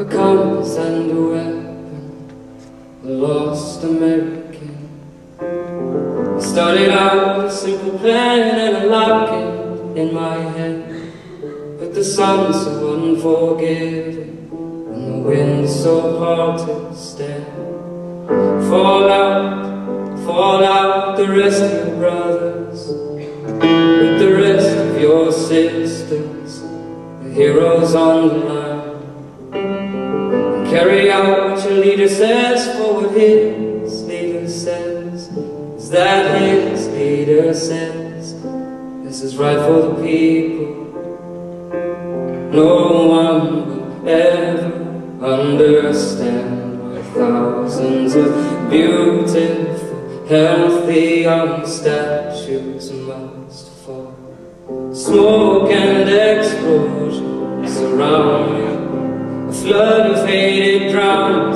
and a weapon, a lost American. I started out with a simple plan and a locket in my head, but the sun's so unforgiving and the wind's so hard to stand. Fall out, fall out, the rest of your brothers, with the rest of your sisters, the heroes on the line. Carry out what your leader says, for what his leader says is that his leader says this is right for the people. No one will ever understand why thousands of beautiful, healthy young statues must fall. Smoke and explosions surround me. A flood of hate,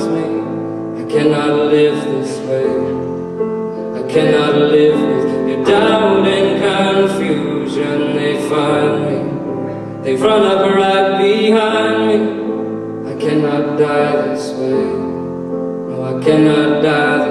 me. I cannot live this way. I cannot live with your doubt and confusion They find me. They run up right behind me. I cannot die this way. No, I cannot die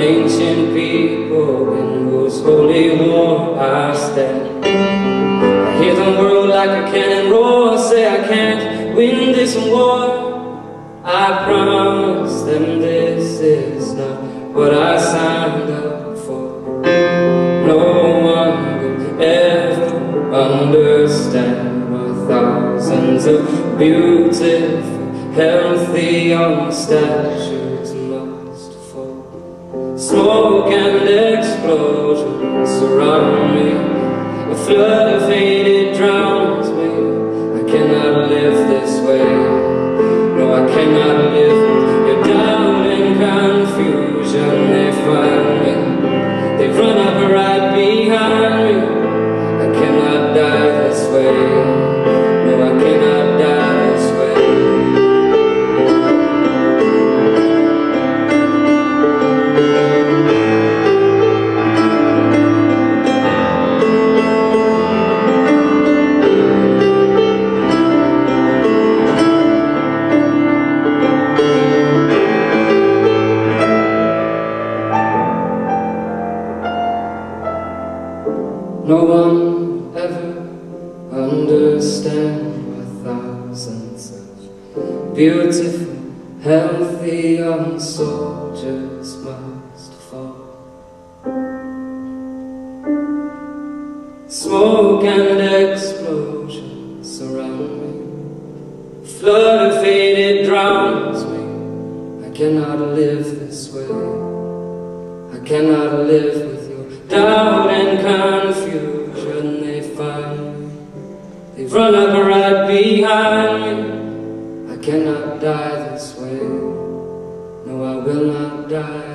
ancient people in whose holy war I stand. I hear the world like a cannon roar, say I can't win this war. I promise them this is not what I signed up for. No one will ever understand why thousands of beautiful, healthy young statues Smoke and explosions surround me. A flood of hate, it drowns me. I cannot live this way. No, I cannot live. Your doubt and confusion. They find me. They run up right behind me. I cannot die this way No one ever understands why thousands of beautiful, healthy young soldiers must fall. Smoke and explosions surround me. Flood of it drowns me. I cannot live this way. I cannot live with your doubt and confusion They run up right behind. me I cannot die this way. No, I will not die.